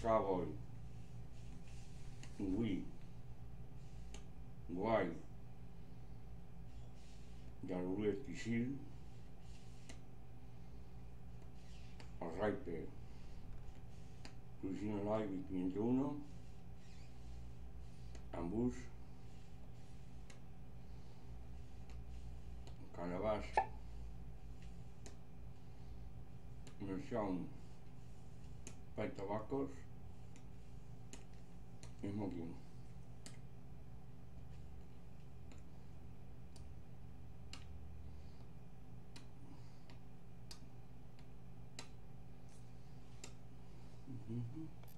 Savoy, Wii, Guay, Yarulet Kisil, Arraipe, Crucino Live 501, Ambus, Canavás, Merchant, Pai Tabacos Bem login. Mm-hmm.